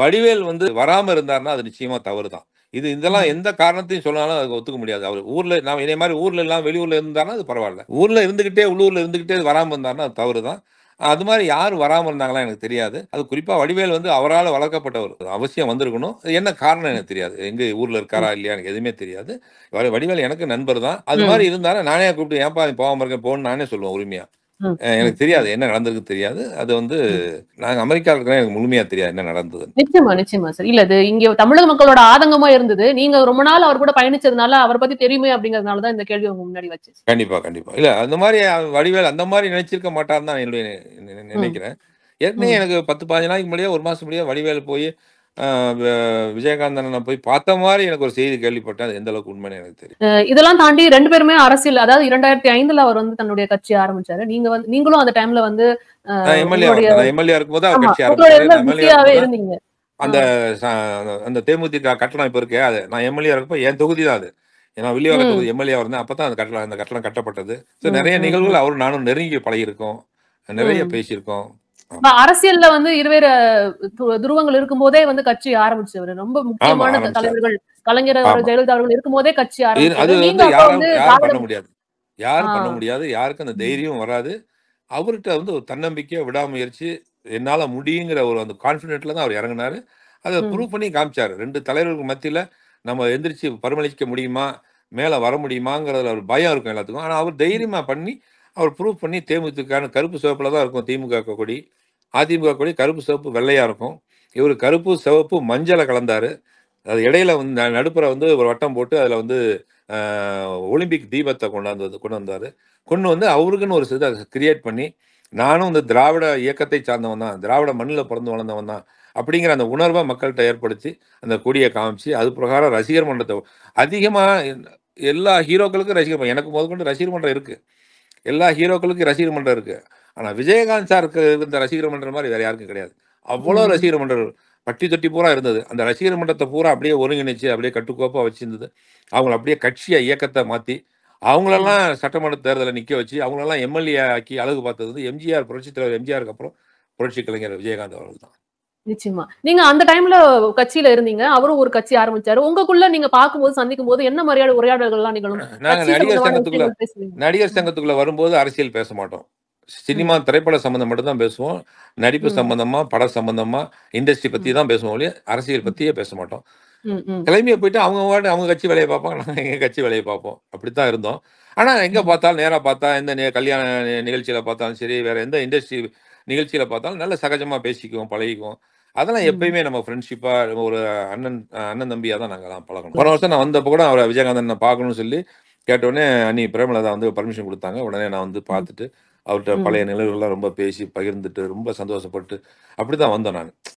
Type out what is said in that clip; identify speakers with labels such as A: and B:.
A: வடிவேல் வந்து வராம இருந்தாருன்னா, அது நிச்சயமா தவறு தான். இது இதெல்லாம். எந்த காரணத்தையும் சொன்னாலும் அதுக்கு ஒத்துக்க முடியாது. அவரு ஊர்ல நான் இதே மாரி ஊர்ல இல்லாம வெளியூர்ல இருந்தாருன்னா, அது பரவால்ல. ஊர்ல இருந்துகிட்டே, உள்ளூர்ல இருந்துகிட்டே வராம இருந்தாருன்னா, அது தவறு தான். அது மாரி யார் வராம இருந்தாங்களா எனக்கு தெரியாது. அது குறிப்பா வடிவேல் வந்து அவரால வளர்க்கப்பட்டவர். அவசியம் வந்திருக்கணும். என்ன காரணம் எனக்கு தெரியாது. எங்க ஊர்ல இருக்காரா? இல்லையா? எனக்கு எதுவுமே தெரியாது. வடிவேல் எனக்கு நண்பர் தான். அது
B: ம்.
A: மாரி இருந்தாருன்னா, நானே கூப்பிட்டு ஏன்பா நீ போகாம இருக்க? போன்னு நானே சொல்லுவேன் உரிமையா. எனக்கு தெரியாது. என்ன நடந்திருக்குன்னு தெரியாது. அது வந்து. நாங்க அமெரிக்கால இருக்கிறேன். எனக்கு முழுமையா தெரியாது என்ன நடந்ததுன்னு.
B: நிச்சயமா, நிச்சயமா சார். இல்ல இது இங்க தமிழக மக்களோட ஆதங்கமா இருந்தது. நீங்க ரொம்ப நாள் அவர் கூட பயணிச்சதுனால, அவர பத்தி தெரியுமே அப்படிங்கிறதுனால தான் இந்த கேள்விய உங்க முன்னாடி வச்சேன்.
A: கண்டிப்பா, கண்டிப்பா. இல்ல அந்த மாரி வடிவேல் அந்த மாரி நினைச்சிருக்க மாட்டாருன்னு தான் என்னுடைய. நினைக்கிறேன். ஏற்கனவே. எனக்கு 10, 15 நாளைக்கு முன்னாடியே, 1 மாசத்துக்கு முன்னாடியே வடிவேலு போய் அ வ விஜயகாந்த் அண்ணன போய் பார்த்த மாரி எனக்கு ஒரு செய்தி கேள்விப்பட்டேன். அது எந்த அளவுக்கு உண்மைன்னு எனக்கு தெரியும்.
B: இதெல்லாம் தாண்டி 2 பேருமே அரசியல் அதாவது 2005ல அவர் வந்து தன்னுடைய கட்சிய ஆரம்பிச்சாரு. நீங்க வந்து நீங்களும் அந்த டைம்ல வந்து
A: எம்.எல்.ஏ இருக்கும்போது அவர். கட்சி ஆரம்பிச்சாரு.
B: இருந்தீங்க.
A: அந்த அந்த தேமுதிக கட்டடம் இப்ப இருக்கே, அது நான் எம்.எல்.ஏ இருக்கப்ப என் தொகுதி தான் அது. நான் வில்லிவாக்கம் தொகுதி. எம்.எல்.ஏ இருந்தேன். அப்பதான் அந்த கட்டடம் அந்த கட்டடம் கட்டப்பட்டது. ஸோ நெறைய நிகழ்வுகள்
B: ம்.
A: அவரும் நானும் நெருங்கி பழகியிருக்கோம். நெறைய. பேசியிருக்கோம்.
B: அரசியல்ல வந்து இருவேறு துருவங்கள் இருக்கும்போதே வந்து கட்சி ஆரம்பிச்சவரு. ரொம்ப முக்கியமான. தலைவர்கள் கலைஞர். ஜெயலலிதா அவர்கள் கட்சி ஆரம்பிச்சாரு. நீங்க
A: வந்து
B: அப்ப
A: யாரும் பண்ண முடியாது. யாரும் பண்ண
B: ஆ.
A: முடியாது. யாருக்கும் அந்த. தைரியம் வராது. அவர்ட்ட வந்து ஒரு தன்னம்பிக்கை, விடாமுயற்சி, என்னால முடியுங்கிற ஒரு அந்த கான்ஃபிடென்ட்ல தான் அவர் இறங்குனாரு. அத. ப்ரூவ் பண்ணி காமிச்சாரு. 2 தலைவர்களுக்கு மத்தியில நம்ம எந்திரிச்சு பரிமளிக்க முடியுமா? மேல வர முடியுமாங்கிறதுல ஒரு பயம் இருக்கும் எல்லாத்துக்கும். ஆனா அவர். தைரியமா பண்ணி, அவர் ப்ரூவ் பண்ணி தேமுதிகான கருப்பு சிவப்பில் தான் இருக்கும் திமுக கொடி. அதிமுக கொடி கருப்பு, சிவப்பு, வெள்ளையாக இருக்கும். இவர் கருப்பு, சிவப்பு, மஞ்சளை கலந்தார் அது இடையில வந்து ந நடுப்புற வந்து ஒரு வட்டம் போட்டு அதில் வந்து ஒலிம்பிக் தீபத்தை கொண்டாந்து கொண்டு வந்தார் கொண்டு வந்து அவருக்குன்னு ஒரு இத கிரியேட் பண்ணி, நானும் இந்த திராவிட இயக்கத்தை சார்ந்தவன் தான். திராவிட மண்ணில் பிறந்து வளர்ந்தவன் தான். அப்படிங்கிற அந்த உணர்வை மக்கள்கிட்ட ஏற்படுத்தி, அந்த கொடியை காமிச்சு, அது பிரகாரம் ரசிகர் மன்றத்தை அதிகமாக எல்லா ஹீரோக்களுக்கும் ரசிகர் எனக்கு முதற்கொண்டு ரசிகர் மன்றம் இருக்குது எல்லா ஹீரோக்களுக்கும் ரசிகர் மன்றம் இருக்கு. ஆனா விஜயகாந்த் சாருக்கு இருந்த ரசிகர் மன்றம் மாரி வேற யாருக்கும் கிடையாது. அவ்வளோ. ரசிகர் மன்றம் பட்டி தொட்டி பூரா இருந்தது. அந்த ரசிகர் மன்றத்த பூரா அப்படியே ஒருங்கிணைச்சு, அப்படியே கட்டுக்கோப்பா வச்சிருந்தது. அவங்கள அப்படியே கட்சியா, இயக்கத்த மாத்தி,
B: ம்.
A: அவங்களெல்லாம் சட்டமன்ற தேர்தல்ல நிக்க வச்சு, அவங்களெல்லாம் எம்.எல்.ஏ ஆக்கி அழகு பார்த்தது வந்து எம்.ஜி.ஆர் புரட்சித் தலைவர் எம்.ஜி.ஆருக்கு அப்புறம் புரட்சி கலைஞர் விஜயகாந்த் அவர்கள் தான்.
B: நிச்சயமா. நீங்க அந்த டைம்ல கட்சியில இருந்தீங்க. அவரும் ஒரு கட்சி ஆரம்பிச்சாரு. உங்களுக்குள்ள நீங்க பார்க்கும்போது, சந்திக்கும்போது என்ன மாரியான உரையாடல்கள்லாம் நிகழும்?
A: நாங்க நடிகர் சங்கத்துக்குள்ள. நடிகர். சங்கத்துக்குள்ள வரும்போது அரசியல் பேச மாட்டோம். சினிமா. திரைப்பட சம்மந்தம் மட்டும் தான் பேசுவோம். நடிப்பு. சம்பந்தமா, படம் சம்பந்தமா, இண்டஸ்ட்ரி பத்தி. தான் பேசுவோம் ஒழிய, அரசியல். பத்தியே பேச மாட்டோம்.
B: ம், ம்.
A: கிளம்பி போயிட்டு அவங்க பாட்டு அவங்க கட்சி வேலைய பார்ப்பாங்க. நாங்க எங்க கட்சி வேலைய பார்ப்போம். அப்படித்தான் இருந்தோம். ஆனா எங்க. பார்த்தாலும், நேரா பார்த்தா, எந்த கல்யாண நிகழ்ச்சியில பார்த்தாலும் சரி, வேற எந்த இண்டஸ்ட்ரி நிகழ்ச்சியில பார்த்தாலும் நல்ல சகஜமா பேசிக்குவோம், பழகிக்குவோம். அதெல்லாம். எப்பயுமே நம்ம ஃப்ரெண்ட்ஷிப்பா ஒரு அண்ணன் அண்ணன் தம்பியா தான் நாங்கலாம் பழகுனோம். போன வருஷம் நான் வந்தப்ப கூட அவர விஜயகாந்த் அண்ணன பார்க்கணும்னு சொல்லி கேட்டவுடனே அண்ணி பிரேமலதா வந்து பர்மிஷன் குடுத்தாங்க. உடனே நான் வந்து. பார்த்துட்டு, அவர்ட்ட
B: ம்.
A: பழைய நினைவுகள்லாம் ரொம்ப பேசி, பகிர்ந்துட்டு, ரொம்ப சந்தோஷப்பட்டு, அப்படித்தான் வந்தோம் நானு.